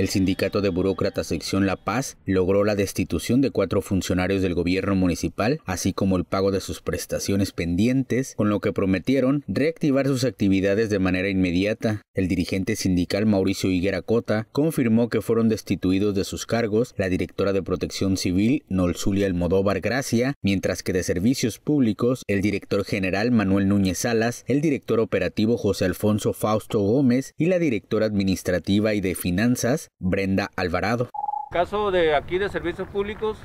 El sindicato de burócratas sección La Paz logró la destitución de cuatro funcionarios del gobierno municipal, así como el pago de sus prestaciones pendientes, con lo que prometieron reactivar sus actividades de manera inmediata. El dirigente sindical Mauricio Higuera Cota confirmó que fueron destituidos de sus cargos la directora de Protección Civil Nolzulia Almodóvar Gracia, mientras que de Servicios Públicos el director general Manuel Núñez Salas, el director operativo José Alfonso Fausto Gómez y la directora administrativa y de finanzas Brenda Alvarado. Caso de aquí de Servicios Públicos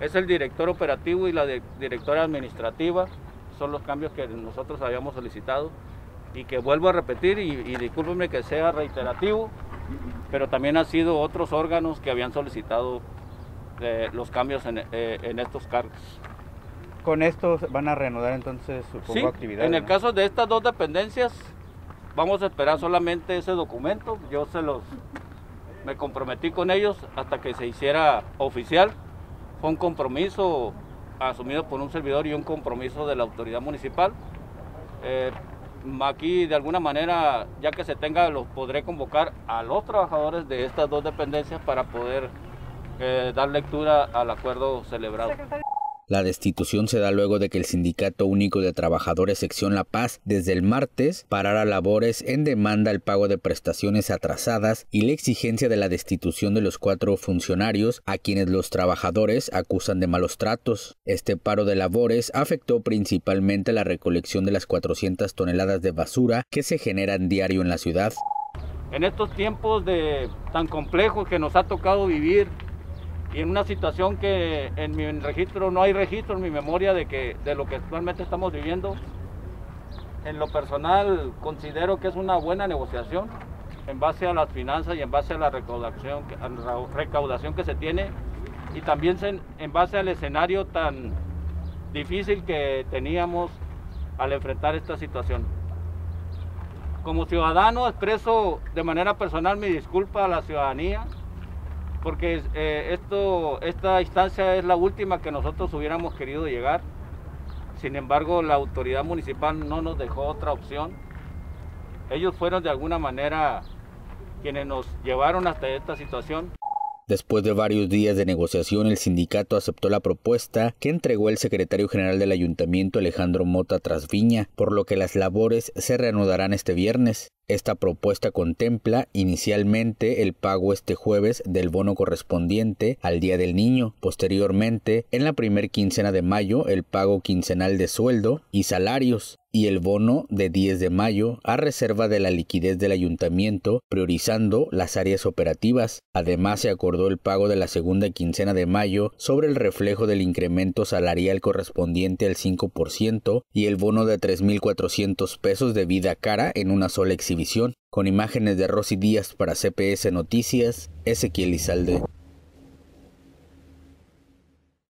es el director operativo y la directora administrativa, son los cambios que nosotros habíamos solicitado y que vuelvo a repetir y, y discúlpenme que sea reiterativo, pero también han sido otros órganos que habían solicitado eh, los cambios en, eh, en, estos cargos. ¿Con esto van a reanudar entonces su sí, actividad? En el caso de estas dos dependencias, vamos a esperar solamente ese documento. Yo se los me comprometí con ellos hasta que se hiciera oficial. Fue un compromiso asumido por un servidor y un compromiso de la autoridad municipal. Eh, aquí de alguna manera, ya que se tenga, los podré convocar a los trabajadores de estas dos dependencias para poder eh, dar lectura al acuerdo celebrado. La destitución se da luego de que el Sindicato Único de Trabajadores Sección La Paz desde el martes parara labores en demanda al pago de prestaciones atrasadas y la exigencia de la destitución de los cuatro funcionarios a quienes los trabajadores acusan de malos tratos. Este paro de labores afectó principalmente la recolección de las 400 toneladas de basura que se generan diario en la ciudad. En estos tiempos de tan complejos que nos ha tocado vivir y en una situación que en mi registro no hay registro en mi memoria de que de lo que actualmente estamos viviendo en lo personal considero que es una buena negociación en base a las finanzas y en base a la recaudación, a la recaudación que se tiene y también en base al escenario tan difícil que teníamos al enfrentar esta situación. Como ciudadano expreso de manera personal mi disculpa a la ciudadanía porque eh, esto, esta instancia es la última que nosotros hubiéramos querido llegar. Sin embargo, la autoridad municipal no nos dejó otra opción. Ellos fueron de alguna manera quienes nos llevaron hasta esta situación. Después de varios días de negociación, el sindicato aceptó la propuesta que entregó el secretario general del ayuntamiento Alejandro Mota Trasviña, por lo que las labores se reanudarán este viernes. Esta propuesta contempla inicialmente el pago este jueves del bono correspondiente al Día del Niño, posteriormente en la primer quincena de mayo el pago quincenal de sueldo y salarios y el bono de 10 de mayo a reserva de la liquidez del ayuntamiento, priorizando las áreas operativas. Además, se acordó el pago de la segunda quincena de mayo sobre el reflejo del incremento salarial correspondiente al 5% y el bono de 3.400 pesos de vida cara en una sola exhibición. Con imágenes de Rosy Díaz para CPS Noticias, Ezequiel Izalde.